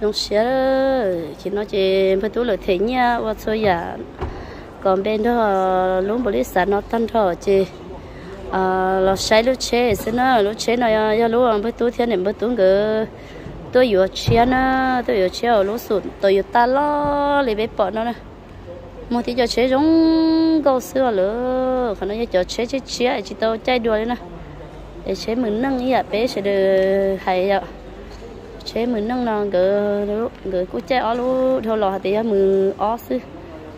nông xe chỉ nói chỉ phải tu lợi thế nha và thôi ya còn bên đó lúc bữa sản nó tan thọ chỉ à nó sai lúc chế xin nó lúc chế nó ya lúc ông phải tu thiên niệm phải tu ngờ tôi yêu chia nó, tôi yêu chia ở lúc sụt, tôi yêu ta lo lấy bé bỏ nó nè. Một thì cho chế giống câu xưa nữa còn nó cho chế chế chia chỉ tao chạy đùa nè để chế mình nâng ý à bé sẽ được hay vậy chế mình nâng nâng gỡ gỡ cú chế ó lú thôi lò hạt tiền mừ ó sư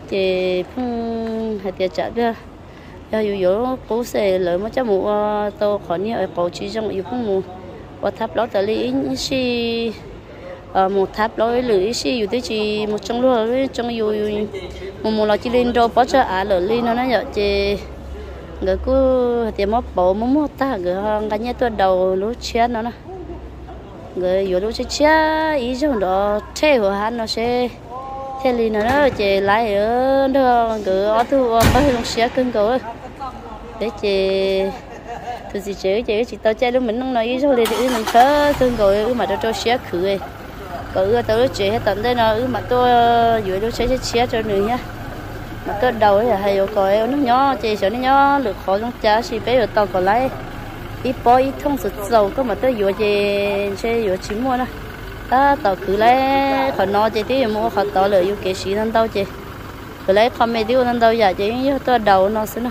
chế phong hạt tiền chặt bia ya yu yu cú xe lỡ mà chắc mù ờ, tô khó nhỉ ở cầu chỉ trong yu phong mù và tháp lót tới lý si ờ, một tháp lót lưỡi si yu tới chỉ một trong lúa trong yu một một lò chỉ lên đâu bỏ cho à lỡ lên nó nói vậy chị người cứ thì mất bộ mất mất ta người hàng cái nhà tôi đầu lúa chén nó nè người vừa sẽ chia ý trong đó thế của hắn nó sẽ thế li nó nó chị lại ở đó người ở thu ở bao lúc xe cưng cầu để chị từ gì chơi chị chị tao chơi lúc mình nó nói ý rồi thì mình thở cưng cầu mà cho xe khử ấy. Cậu tao chị hết tận đây nó mà tôi vừa lúa sẽ chia cho người nhá. Mà cái đầu là hay coi nó nhỏ, chị sợ nó nhỏ được khó trong cha chỉ bé rồi tao còn lấy ít bó mà vừa vừa cứ lấy khỏi nó chỉ tí mua khỏi tao yêu cái gì nên tao chỉ cứ lấy không mấy điều nên tao giờ chỉ tôi đầu nó xin nè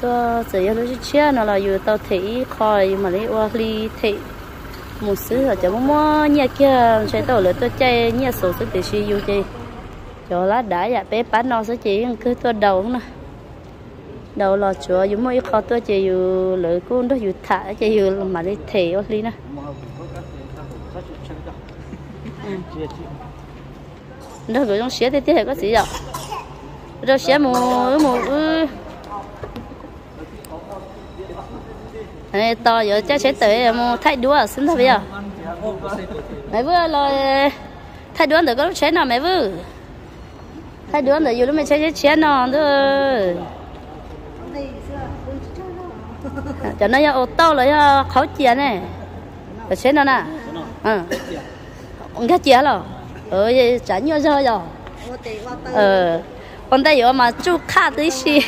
tôi chỉ nó chỉ chia nó là vừa tao thấy khỏi mà lấy qua ly thị một xứ là chỉ mua nhà kia sẽ tao lợi tôi chơi nhà số số tiền gì yêu chơi cho lá đã dạ bé bán nó sẽ chỉ cứ tôi đầu nè đầu là chúa, dù mỗi khó tôi chỉ dù lỡ cuốn đó dù thả, chỉ dù mà đi thể ở đi nè đó gửi trong xé thì thế có gì vậy rồi xé mù mù này to giờ chắc sẽ tới mù thay đũa, xin thôi bây giờ Mấy vừa rồi thay đũa được có lúc xé nào mẹ vừa thay đũa được dù lúc mình chơi chơi nó thôi cho nó ô tô là khó chia này là chơi nó nè? Ừ. Ông cái chia rồi ờ trả nhiều rồi rồi. Ờ còn đây có mà chú khá tới gì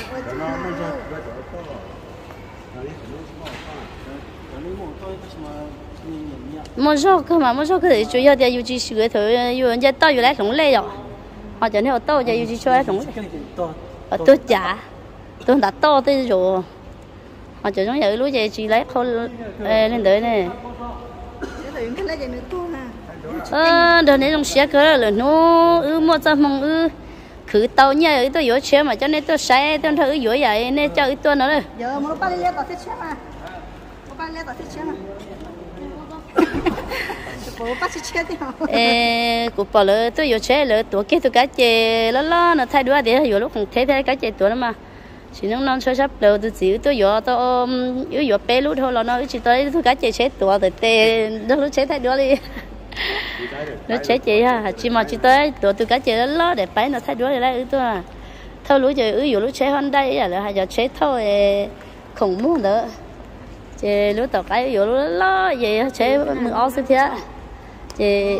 mua rau cơ mà mua rau cơ thì chủ yếu là yêu chỉ sửa thôi yêu nhân tao yêu lại sống lệ rồi. Họ cho nên to cho yêu cho chúng ở tôi trả tôi đã to tới rồi họ cho chúng giờ lúa về chỉ lấy khâu lên tới này ờ đời này trong xe cơ là nó ư mua cho mong ư. Khử tàu nha ư tôi yếu chế mà cho nên tôi sai tôi thử yếu vậy nên cho ư tôi nó rồi giờ mua bao nhiêu tao thích chế mà. Bao nhiêu tao thích chế mà. Ê cụ bỏ lỡ tôi yêu chế lỡ tuổi kia tôi cá chè lo lo nó thay đuôi để hiểu lúc không thấy thấy cá chè tuổi mà chỉ nó non chơi sắp đầu tôi chỉ tôi yêu tôi yêu yêu bé lúc thôi là nó chỉ tới tôi cá chè chế tuổi từ tê nó lúc chế thay đuôi đi. Nó chế chè ha chỉ mà chỉ tới tuổi tôi cá chè lo để bé nó thay đuôi lại tôi à. Thôi lúc giờ yêu lúc chế hơn đây là hay giờ chế thôi không muốn nữa. Chị lúc tao cái yêu lúc lo vậy chế mình ăn xí thế chị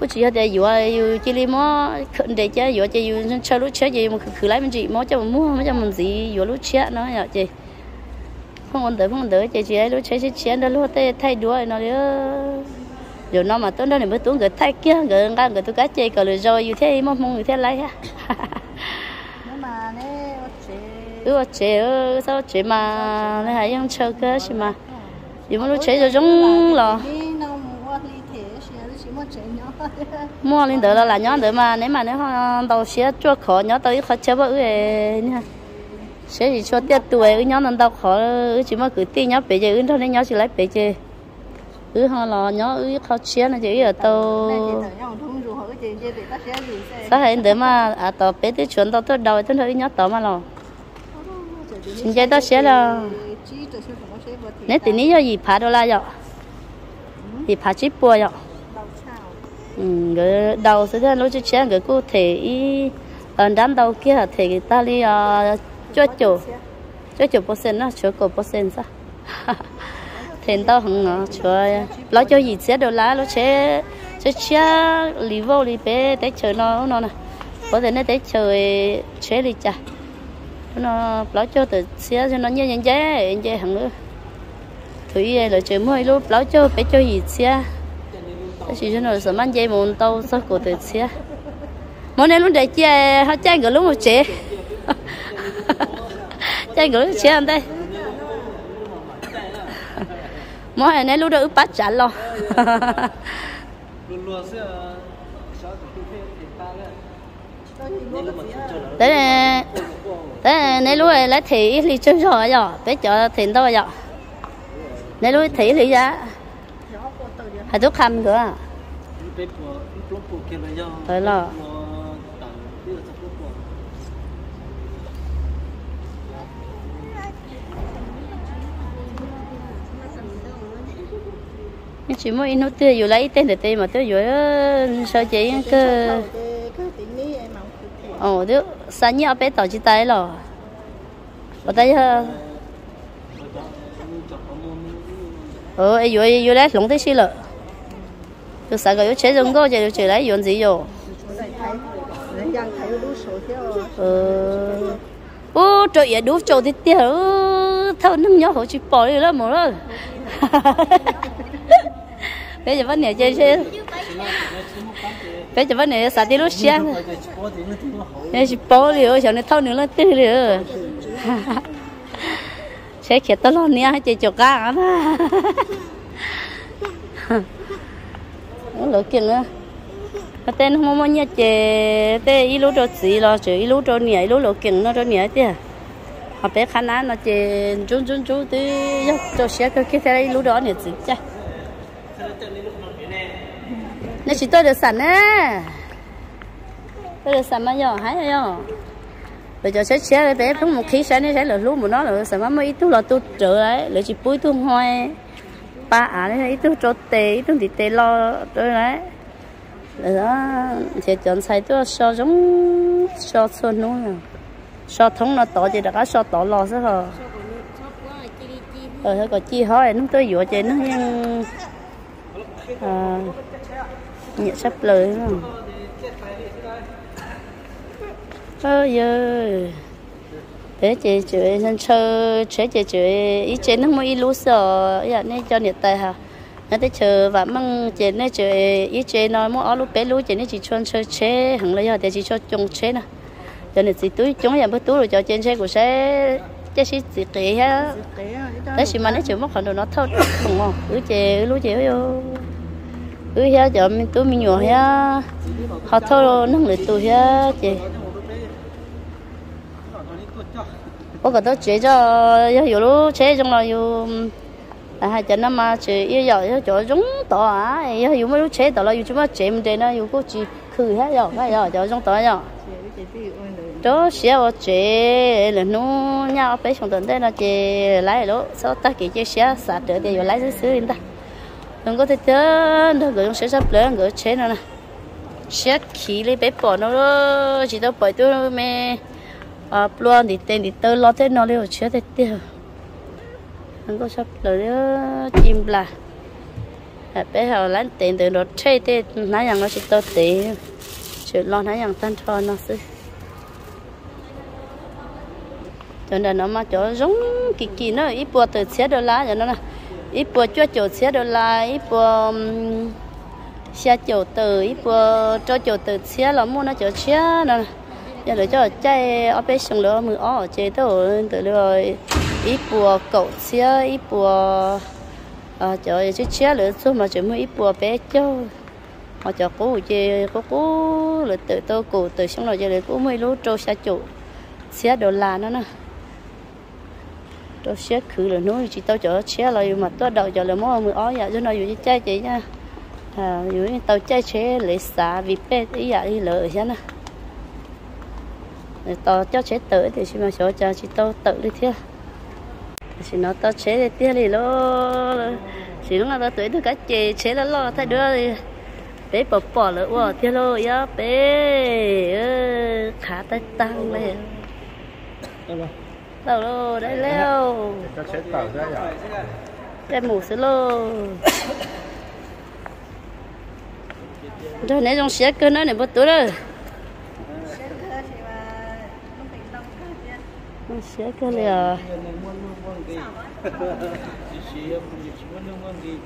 có chỉ là yêu yêu chỉ li mò khẩn để cho yêu chị yêu cho lúc chơi gì mà khử lại mình chị mò cho mình mua mà cho mình gì yêu lúc chơi nó vậy chị không còn đợi không còn đợi chị chị lúc chơi chơi chơi đó lúc thay thay đuôi nó đi rồi nó mà tôi đó này mới tôi người thay kia người ngang người tôi cá chơi cờ rồi rồi yêu thế mong mong yêu thế lấy ha ừ chị ơi sao chị mà này hay用车个是吗？有没有车就中了 ？mua lên đó là nhỏ nữa mà nếu mà nếu họ đầu xe cho khó nhỏ tới khó chơi bao ơi nha sẽ chỉ cho tiết tuổi nhỏ nên đâu khó chỉ mà cứ tiền nhỏ bé chơi thôi nên nhỏ chỉ lấy bé chơi ừ họ là nhỏ ừ khó chơi này chỉ ở tàu sao hay để mà à tàu bé thì chuyển tàu tôi đầu tôi thấy nhỏ tàu mà lo chính chơi tao sẽ là nếu tí cho gì phá đô la rồi thì phá chip bùa rồi người đầu sẽ ra lối chơi người cụ thể ý. Ẩn đám đầu kia thể người ta đi ờ, cho chỗ cho chỗ percent nó chỗ cổ percent sao thì tao ngờ chỗ lo cho gì sẽ đồ lá nó sẽ chơi chia lì vô lì bé tới chờ nó nó nè. Có thể nó tới chờ chế đi chả nó bảo cho từ xe cho nó như nhân chế nhân chế hẳn nữa thủy là chơi mỗi lúc bảo cho phải cho gì xe chỉ cho nó sợ mang dây mồn tàu sao cổ từ xe mỗi ngày lúc để chơi họ chơi cái lúc một chế chơi cái lúc chế anh đây. Mỗi ngày lúc đó bắt trả lo. Đấy là đấy là nếu lúc này lấy thị thì chơi rồi rồi bé cho tiền đâu rồi. Nếu lúc thị thì giá 还都看不着。对了。你只么因后头有来一点的对嘛，都有小姐那个。哦，都三年二百到几代了，我带下。ờ ấy vô vô lát lũng tới xí lợ tôi sáng cái chế dùng có chỉ chỉ lấy dùng gì rồi ờ ô trời ơi đủ chỗ thì tiêu thâu nâng nhỏ họ chỉ bỏ đi lắm mà rồi bây giờ vấn đề chơi chơi bây giờ vấn đề sao đi lúc sáng nên chỉ bỏ đi rồi, nó thâu nữa là tư rồi sẽ khiết tao lo nia chơi chụp cá nó lỡ kiện nữa. Cái tên không muốn nhớ chè, tê ít lú cho gì lo chữ ít lú cho nia ít lú lỡ kiện nó cho nia tê họ bé khán án nó chè chung chung chú tê cho xe cái cái thế lúc đó nia gì chứ nó chỉ tôi được sẵn á. Tôi được sẵn mà giờ hái rồi bây giờ sẽ xe bé không một khí sẽ nó sẽ là lú một nó là sẵn mà mấy tu là tu trở đấy là chỉ bôi tu hoài ba à đấy ít tôi cho tê ít tôi thì tê lo rồi đấy. Rồi đó thì chọn sai tôi so giống so xuân luôn à so thống nó tỏ chỉ đã so tỏ lo sao rồi rồi có chi hỏi nó tôi dựa trên nó nhưng à nhẹ sắp lời không? Ơi ơi bé chị chơi nên chơi chơi chị chơi ý chơi nó mới lú sợ giờ nên cho nhiệt tài hả? Nó tới chờ và măng, chị nên chơi ý chơi nói muốn ở lúc bé lú chị nên chỉ cho chơi chơi hằng lấy giờ thì chỉ cho chung chơi nè. Cho nên chị túi chúng em bắt túi rồi cho trên xe của xe chứ chị chị kỹ ha đấy chị mà nó chịu mất khoản đồ nó thôi đúng không? Ứ cứ lú chơi vô ứ ha giờ mình túi mình nhỏ ha họ thôi nó người tôi ha chị? Có cái đó chế cho yêu lúc chế trong là yêu à hai chân mà chế yêu giờ cho giống tỏ yêu mấy lúc chế tỏ là yêu chúng mà chế mình đây nó yêu có chỉ khử hết rồi, phải rồi cho giống tỏ rồi xe ở chế là nó nhau phải xuống tuần đây nó chế lái đó. Sau ta kỹ chế xe sạt được thì lái xứ xứ ta. Đừng có thể đừng có sẽ sắp lớn người chế nữa nè xe khí lấy bé bỏ nó chỉ tao bỏ tôi mẹ. Ờ, à luôn thì tên thì tớ lo thế, nó liệu chưa thế tiêu anh có sắp lời chim là à ờ, bé họ lấy tiền từ nó chơi thế nãy giờ nó chỉ tao tiền chuyện lo nãy giờ tan cho nó xí. Cho nên nó mà chỗ giống kỳ kỳ nó, ít bùa từ xe đô la cho nó là ít bùa cho chỗ xe đô la, ít bùa xe chỗ từ, ít bùa cho chỗ từ xe là mua nó chỗ xe nó giờ lấy cho chạy operation lỡ mưa ó chơi tớ tớ rồi ít bùa cậu xía ít bùa à trời chứ chia lỡ số mà chơi mới ít bùa bé cho họ cho cố chơi cố cố lỡ tự tôi cố tự xong rồi giờ lỡ cố mới lú trâu xa chủ xía đồ là nó nè. Tôi xía khử lỡ núi, chỉ tao cho xía lại mà tôi đầu cho lỡ mò mưa ó giờ cho nó dù chơi chơi nha. À dù tao chơi chế lấy xả vì pet ý dạ đi lỡ chứ nè to cho chế tự thì xin mà số cho chị to tự đi theo. Chị nó to chế thì tiêu thì lo. Chị nó là tuổi tôi cái chế chế là lo thay đưa thì bé bỏ bỏ lỡ quá tiêu lo ya bé khá tay tăng lên tàu lô đây leo. Rồi đây mù sữa lô đó nãy trong xe cơ nó này bắt tôi rồi xe cơ liền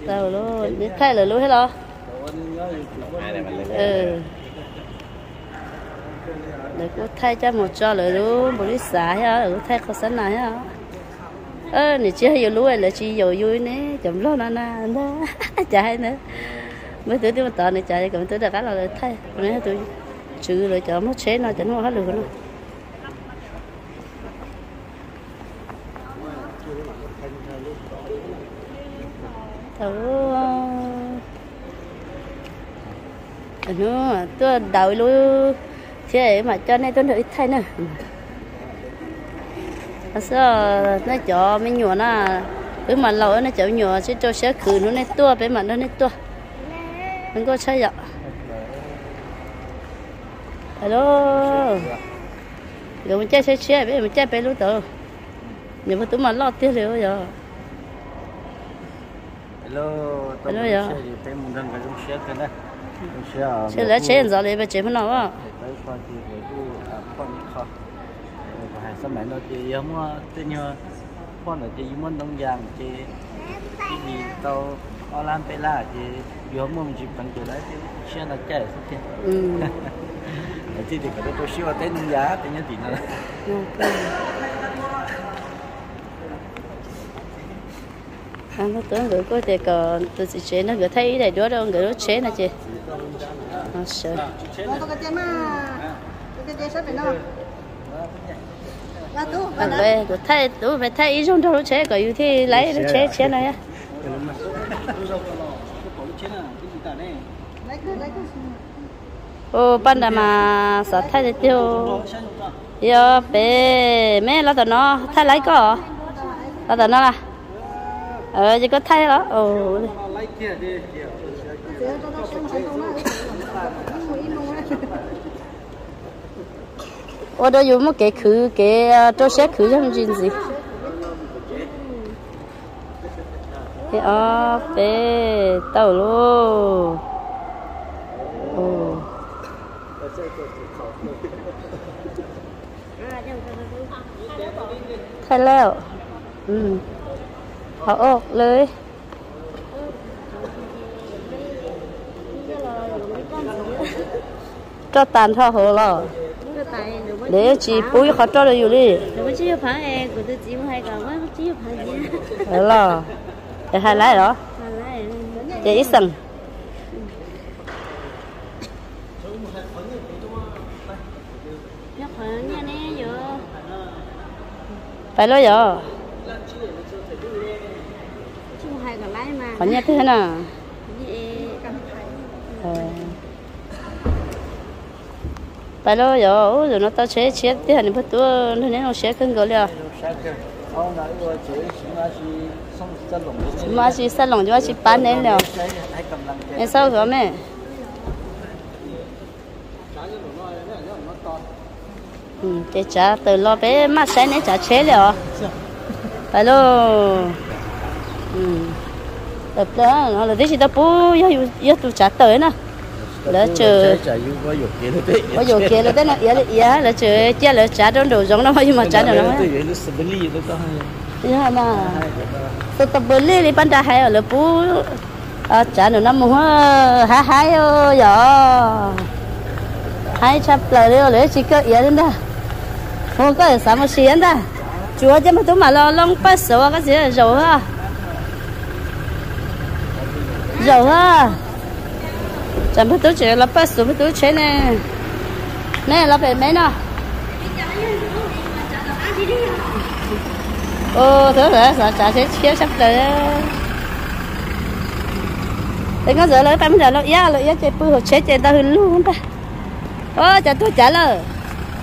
tao luôn biết thay là luôn hết lo. Ừ. Để cô thay cho một cho là luôn một lít xả ha để cô thay khó sẵn này ha ơ này chỉ hay lúa là chỉ dầu vui nè? Chậm lo na na na chạy nè. mấy tuổi tôi tao này chạy còn tôi đã cá là thay. Nè tôi chữ rồi chấm nó chế nó chấm nó hết được thử ờ, thấu tôi đợi luôn chế mà cho nên tôi thử thay nữa. Sao nó cho mấy nhùa nó cứ mà lâu nó chở nhùa chứ cho sẽ khử nó nên tua với mà nó nên tua. Mình có sao vậy alo. Rồi mình chơi chơi chơi bây mình chơi bé lúc đó nhưng mà tụi mà lo tiếc rồi giờ Hello, tôi Hello, muốn dạ. xe thì phải muốn đăng cái trong xe cái này. Trong xe à, chơi là chơi giờ này bé chơi mình nào á Thì tới coi thì về tu à con kho. Và hai sớm mẹ nó thì giống tên như con ở thì muốn đông giang thì cái gì tao ở lan pe la thì giống muốn chỉ bằng chỗ đấy thì xe nó chạy xuống tiền. ừ Thì thì cái tôi siêu tên giá tên như tỷ nào. ok anh có tưởng người có thể còn tôi chỉ chế nó người thấy này đó đâu người đó chế là chị. Nó sợ. Nó nó là bạn về tôi thấy tôi phải thấy trong đâu chế có yêu thì lấy nó chế chế này á ô ban đầu mà sợ thay được tiêu. Giờ bé mẹ nó tao nó. Thay lấy có nó tao nó là ờ chỉ có thay đó. Ừ ở đó dùng một cái khử cái trâu xe khử làm gì gì? Thế ở bé tàu luôn thay leo. Ừ. เขาออกเลย cho tàn thọ hồ lò. Để chị búi khó cho được yêu đi. Đấy là để hai lái đó. Để ít sần. Phải lo rồi có nhét thế nào? Ờ. Tại lo giờ rồi nó tao chế chế thế này bắt tua nó nên nó chế cưng gọi là mà chỉ sát lòng mà chỉ bán nên rồi em sao rồi mẹ? Ừ thế chả từ lo bé mà sáng nay chả chế rồi phải lo. Ừ tập đó nó là thế chỉ tao bố yêu yêu tụ trả tới nè. Lỡ chờ Chả yêu có dục kia nữa đấy. có dù kia là thế ý là ý là chờ chia là trả trong đồ giống nó nhưng mà trả được nó là nhưng mà tôi tập bơi đi bán ra hay lớp bố à trả được nó mua hai hai ơi giờ hai trăm lời đi lấy chỉ có ý đến đó. Không có sao mà xí đó. Chúa chứ mà tôi mà lo lông bắt số cái gì là dầu ha dầu ha. Chẳng biết tôi chế là bắt số biết tôi chế nè. Nè là phải mấy nào ô thế rồi sao chả sẽ chia sắp tới. Để có giờ lấy tắm giờ nó ya lợi ya chạy bự hoặc chế chế ta hư luôn ta ô chả tôi trả lời.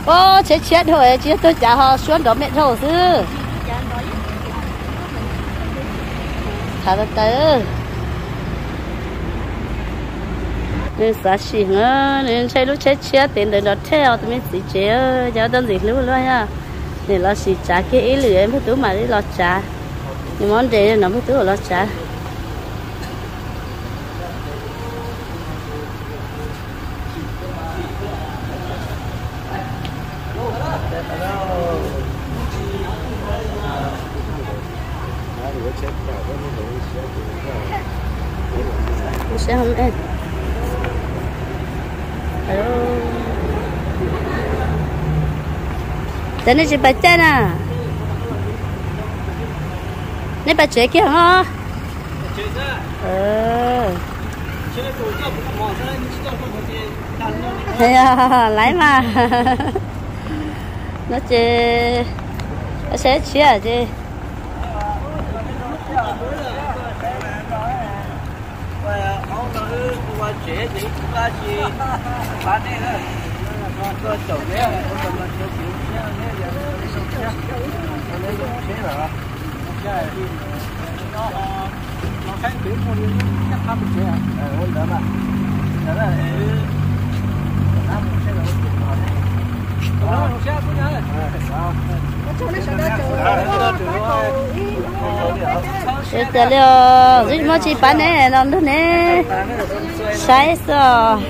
Ô chế chết thôi chứ tôi trả họ xuống đó mẹ thầu sư thả tới. nên xả xỉ ngơ nên chơi lúc chết chết tiền đời đó theo tụi mình xỉ chế giáo đơn gì lúc luôn ha nên lo xỉ cái ý lửa em phải tú mà đi lo nhưng món đề nó mới tú ở lo trả không bỏ lỡ thế này chỉ bà chân à này bà chế kia hả ờ à lấy mà nó chế nó sẽ chia à chứ ông nó qua chế thì qua chỉ bán này đó có chỗ đấy ông nó chế nó nó nó rồi rồi Thế giờ liệu giúp mà chỉ bán này làm thế này sai sao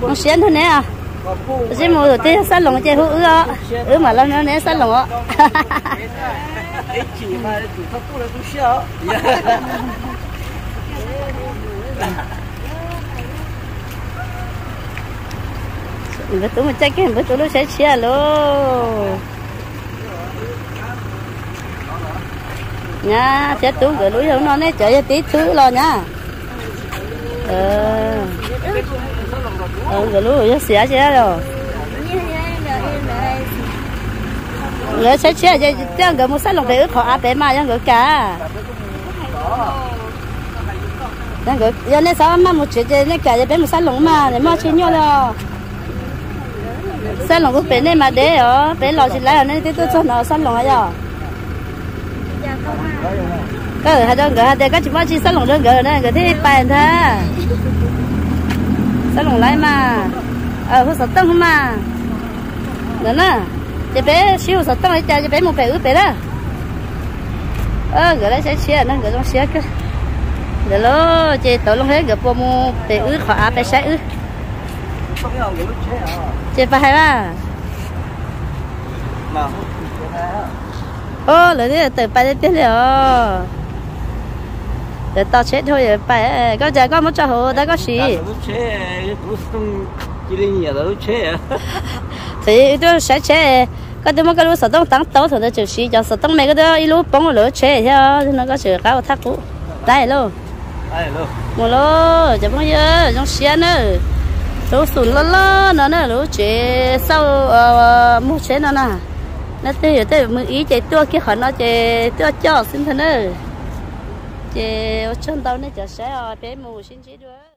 nó xuyên thôi nè à chỉ mua rồi tiền sát lồng chơi hữu ư ứ ừ, mà lâu nữa nè sát lồng á. Bữa tối mà chắc cái bữa tối nó sẽ chia luôn. Nha, sẽ tú gửi lúa không nó nè chờ cho tí thứ lo nha. Ờ. Ừ, ờ gửi lúa rồi xé xé rồi. Rồi xé xé rồi chẳng gửi một sát lồng để ướt họ áp bé mà chẳng gửi cả. Chẳng gửi giờ này sao mà một chuyện chơi này cả, giờ bé một sát lồng mà, để mà chơi nhau rồi. Sát lồng của bé này mà để ờ, ở bé lò chỉ lại ở đây tôi cho nó sát lồng ấy rồi. Cái hai đứa cái hai cái chỉ bao chỉ sát lồng đơn cái này cái thế bàn thế sát lồng lại mà. Ờ hút sát tăng mà. Nữa nè. Chị bé xíu sát tăng ấy cha chị bé một bé ướp bé đó. Ờ cái đấy sẽ chia nó cái trong chia cái. Để lo chị tổ lông hết cái bộ một bé ướp khỏi áp bé sẽ ướp chị phải mà. Ô lấy đi từ bài đi tiếp rồi để tao chết thôi rồi bài có giờ có một trò hồ đã có gì thì tôi sẽ chế có đứa mà cái lúc sợ đông tăng tàu thôi chứ gì cho sợ đông mấy cái đó ít lúc bóng lửa chế theo nó có sự cáo thác cũ đây luôn ai luôn một lô chả bao giờ trong xe nữa. Lúa sùn ló ló nó nữa lúa chế sau mua chế nó nè. Nó tới tới mười ý chạy tua kia họ nó chạy tua cho xin thân nữa chạy chân tàu nó chở xe bé mù xin